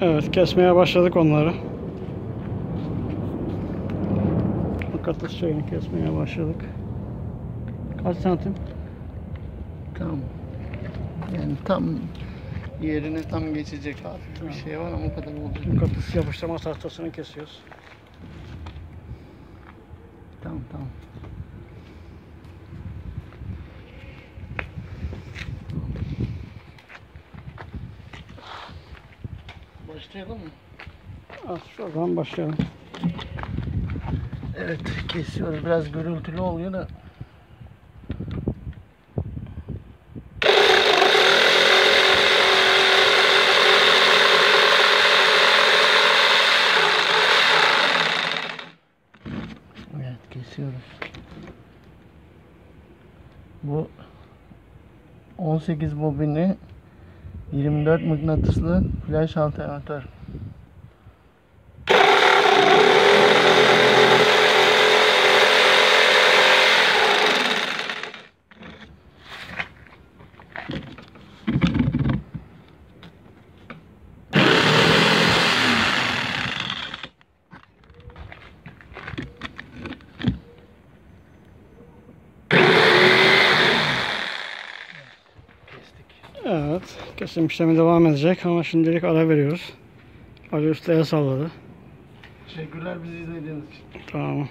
Evet kesmeye başladık onları. Mıknatıs şeyini kesmeye başladık. Kaç santim? Tam. Yani tam yerine tam geçecek hafif bir şey var ama o kadar olacak. Mıknatıs yapıştırma tahtasını kesiyoruz. Tamam tamam. Başlayalım mı? Az şuradan başlayalım. Evet kesiyoruz. Biraz gürültülü oluyor da. Evet kesiyoruz. Bu 18 bobinli 24 mıknatıslı flash alternatör. Evet. Kesim işlemi devam edecek ama şimdilik ara veriyoruz. Ali Usta'ya salladı. Teşekkürler bizi izlediğiniz için. Tamam.